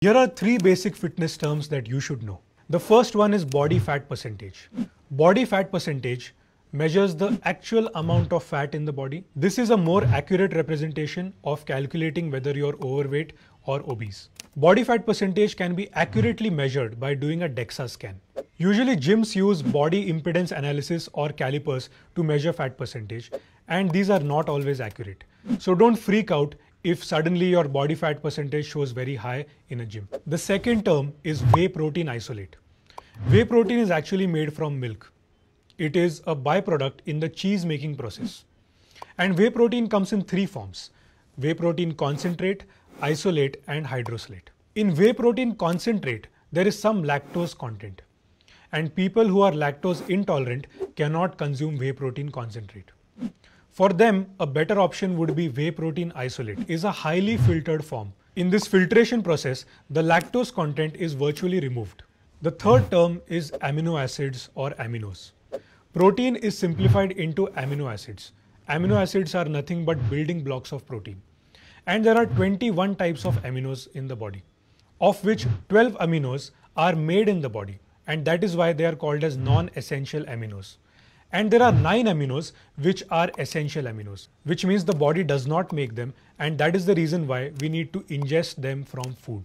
Here are three basic fitness terms that you should know. The first one is body fat percentage. Body fat percentage measures the actual amount of fat in the body. This is a more accurate representation of calculating whether you're overweight or obese. Body fat percentage can be accurately measured by doing a DEXA scan. Usually gyms use body impedance analysis or calipers to measure fat percentage and these are not always accurate. So don't freak out if suddenly your body fat percentage shows very high in a gym. The second term is whey protein isolate. Whey protein is actually made from milk. It is a byproduct in the cheese making process. And whey protein comes in three forms whey protein concentrate, isolate, and hydrolysate. In whey protein concentrate, there is some lactose content. And people who are lactose intolerant cannot consume whey protein concentrate. For them, a better option would be whey protein isolate is a highly filtered form. In this filtration process, the lactose content is virtually removed. The third term is amino acids or aminos. Protein is simplified into amino acids. Amino acids are nothing but building blocks of protein. And there are 21 types of aminos in the body, of which 12 aminos are made in the body. And that is why they are called as non-essential aminos. And there are 9 aminos which are essential aminos, which means the body does not make them. And that is the reason why we need to ingest them from food.